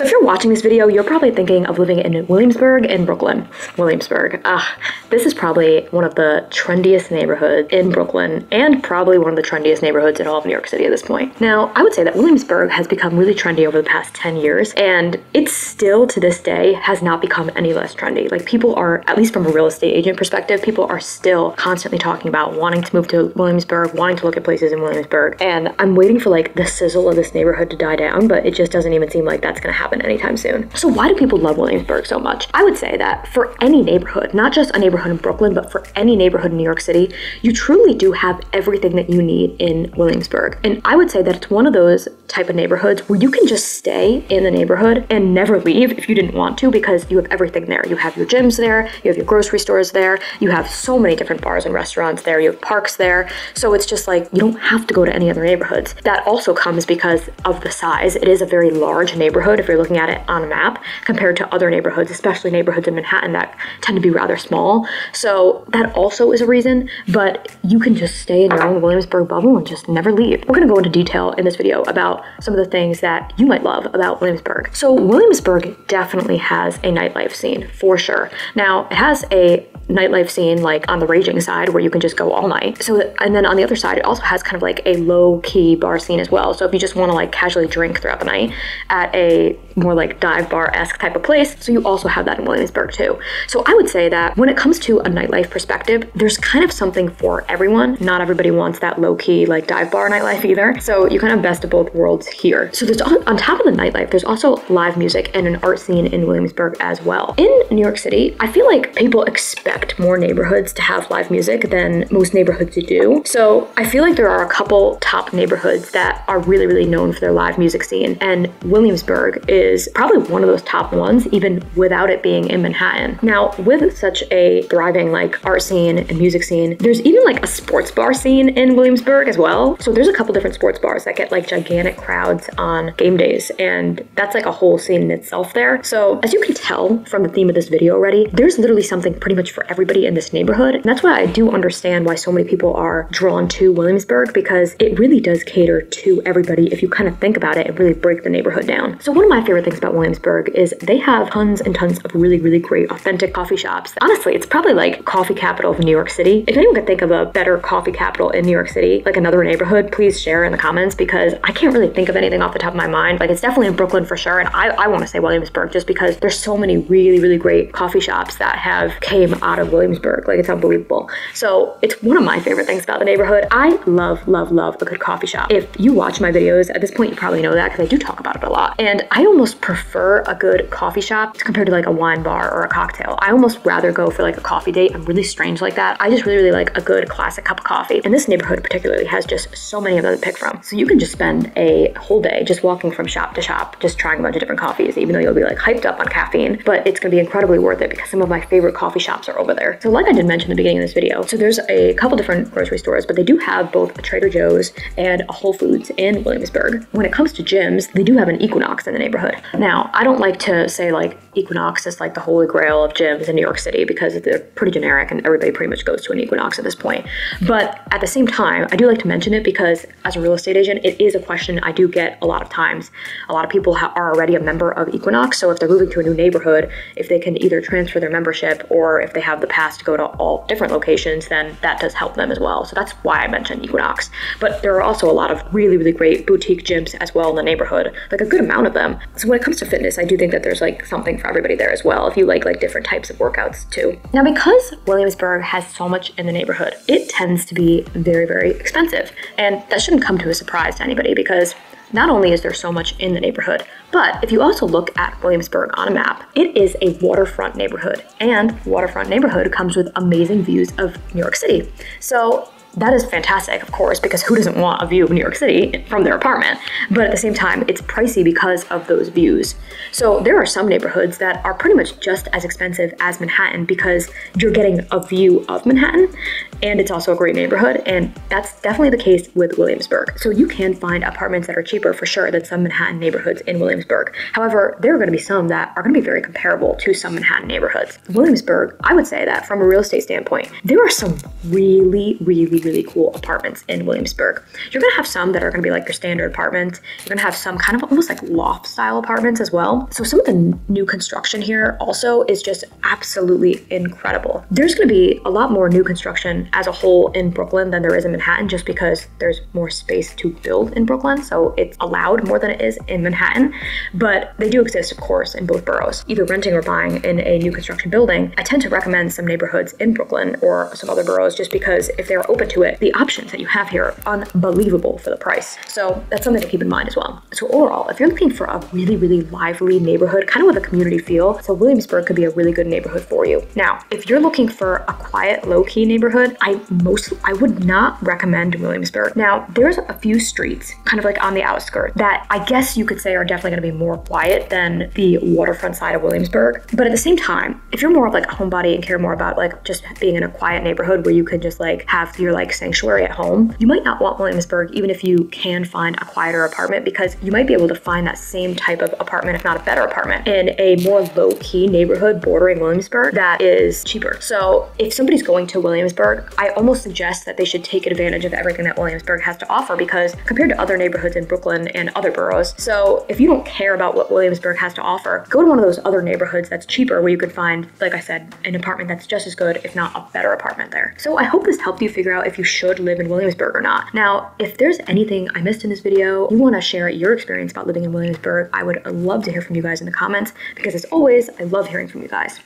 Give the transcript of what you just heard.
So if you're watching this video, you're probably thinking of living in Williamsburg in Brooklyn. Williamsburg. Ah, this is probably one of the trendiest neighborhoods in Brooklyn and probably one of the trendiest neighborhoods in all of New York City at this point. Now, I would say that Williamsburg has become really trendy over the past 10 years and it still to this day has not become any less trendy. Like people are, at least from a real estate agent perspective, people are still constantly talking about wanting to move to Williamsburg, wanting to look at places in Williamsburg. And I'm waiting for like the sizzle of this neighborhood to die down, but it just doesn't even seem like that's gonna happen anytime soon. So why do people love Williamsburg so much? I would say that for any neighborhood, not just a neighborhood in Brooklyn, but for any neighborhood in New York City, you truly do have everything that you need in Williamsburg. And I would say that it's one of those type of neighborhoods where you can just stay in the neighborhood and never leave if you didn't want to because you have everything there. You have your gyms there, you have your grocery stores there, you have so many different bars and restaurants there, you have parks there. So it's just like you don't have to go to any other neighborhoods. That also comes because of the size. It is a very large neighborhood if you're looking at it on a map compared to other neighborhoods, especially neighborhoods in Manhattan that tend to be rather small. So that also is a reason, but you can just stay in your own Williamsburg bubble and just never leave. We're gonna go into detail in this video about some of the things that you might love about Williamsburg. So Williamsburg definitely has a nightlife scene for sure. Now it has a nightlife scene like on the raging side where you can just go all night. So and then on the other side it also has kind of like a low key bar scene as well. So if you just want to like casually drink throughout the night at a more like dive bar esque type of place, so you also have that in Williamsburg too. So I would say that when it comes to a nightlife perspective, there's kind of something for everyone. Not everybody wants that low key like dive bar nightlife either. So you kind of best of both worlds here. So there's on, top of the nightlife, there's also live music and an art scene in Williamsburg as well. In New York City, I feel like people expect more neighborhoods to have live music than most neighborhoods do. So I feel like there are a couple top neighborhoods that are really, really known for their live music scene. And Williamsburg is probably one of those top ones, even without it being in Manhattan. Now, with such a thriving like art scene and music scene, there's even like a sports bar scene in Williamsburg as well. So there's a couple different sports bars that get like gigantic crowds on game days. And that's like a whole scene in itself there. So as you can tell from the theme of this video already, there's literally something pretty much for everybody in this neighborhood. And that's why I do understand why so many people are drawn to Williamsburg because it really does cater to everybody if you kind of think about it and really break the neighborhood down. So one of my favorite things about Williamsburg is they have tons and tons of really, really great authentic coffee shops. Honestly, it's probably like coffee capital of New York City. If anyone could think of a better coffee capital in New York City, like another neighborhood, please share in the comments because I can't really think of anything off the top of my mind. Like it's definitely in Brooklyn for sure. And I, I want to say Williamsburg just because there's so many really, really great coffee shops that have came out of Williamsburg. Like it's unbelievable. So it's one of my favorite things about the neighborhood. I love, love, love a good coffee shop. If you watch my videos, at this point you probably know that because I do talk about it a lot. And I almost prefer a good coffee shop compared to like a wine bar or a cocktail. I almost rather go for like a coffee date. I'm really strange like that. I just really, really like a good classic cup of coffee. And this neighborhood particularly has just so many of them to pick from. So you can just spend a whole day just walking from shop to shop, just trying a bunch of different coffees, even though you'll be like hyped up on caffeine, but it's gonna be incredibly worth it because some of my favorite coffee shops are over there. So like I did mention in the beginning of this video, so there's a couple different grocery stores, but they do have both a Trader Joe's and a Whole Foods in Williamsburg. When it comes to gyms, they do have an Equinox in the neighborhood. Now, I don't like to say like Equinox is like the holy grail of gyms in New York City because they're pretty generic and everybody pretty much goes to an Equinox at this point. But at the same time, I do like to mention it because as a real estate agent, it is a question I do get a lot of times. A lot of people are already a member of Equinox, so if they're moving to a new neighborhood, if they can either transfer their membership or if they have the pass to go to all different locations, then that does help them as well. So that's why I mentioned Equinox. But there are also a lot of really, really great boutique gyms as well in the neighborhood, like a good amount of them. So when it comes to fitness, I do think that there's like something for everybody there as well if you like like different types of workouts too. Now because Williamsburg has so much in the neighborhood, it tends to be very very expensive. And that shouldn't come to a surprise to anybody because not only is there so much in the neighborhood, but if you also look at Williamsburg on a map, it is a waterfront neighborhood. And waterfront neighborhood comes with amazing views of New York City. So that is fantastic, of course, because who doesn't want a view of New York City from their apartment? But at the same time, it's pricey because of those views. So there are some neighborhoods that are pretty much just as expensive as Manhattan because you're getting a view of Manhattan and it's also a great neighborhood. And that's definitely the case with Williamsburg. So you can find apartments that are cheaper for sure than some Manhattan neighborhoods in Williamsburg. However, there are going to be some that are going to be very comparable to some Manhattan neighborhoods. Williamsburg, I would say that from a real estate standpoint, there are some really, really really cool apartments in Williamsburg. You're gonna have some that are gonna be like your standard apartments. You're gonna have some kind of almost like loft style apartments as well. So some of the new construction here also is just absolutely incredible. There's gonna be a lot more new construction as a whole in Brooklyn than there is in Manhattan just because there's more space to build in Brooklyn. So it's allowed more than it is in Manhattan. But they do exist, of course, in both boroughs, either renting or buying in a new construction building. I tend to recommend some neighborhoods in Brooklyn or some other boroughs just because if they're open to it, the options that you have here are unbelievable for the price. So that's something to keep in mind as well. So overall, if you're looking for a really, really lively neighborhood, kind of with a community feel, so Williamsburg could be a really good neighborhood for you. Now, if you're looking for a quiet, low-key neighborhood, I most I would not recommend Williamsburg. Now, there's a few streets kind of like on the outskirts that I guess you could say are definitely going to be more quiet than the waterfront side of Williamsburg. But at the same time, if you're more of like a homebody and care more about like just being in a quiet neighborhood where you can just like have your like sanctuary at home, you might not want Williamsburg even if you can find a quieter apartment because you might be able to find that same type of apartment, if not a better apartment, in a more low-key neighborhood bordering Williamsburg that is cheaper. So if somebody's going to Williamsburg, I almost suggest that they should take advantage of everything that Williamsburg has to offer because compared to other neighborhoods in Brooklyn and other boroughs, so if you don't care about what Williamsburg has to offer, go to one of those other neighborhoods that's cheaper where you could find, like I said, an apartment that's just as good, if not a better apartment there. So I hope this helped you figure out if you should live in Williamsburg or not. Now, if there's anything I missed in this video, you want to share your experience about living in Williamsburg, I would love to hear from you guys in the comments because as always, I love hearing from you guys.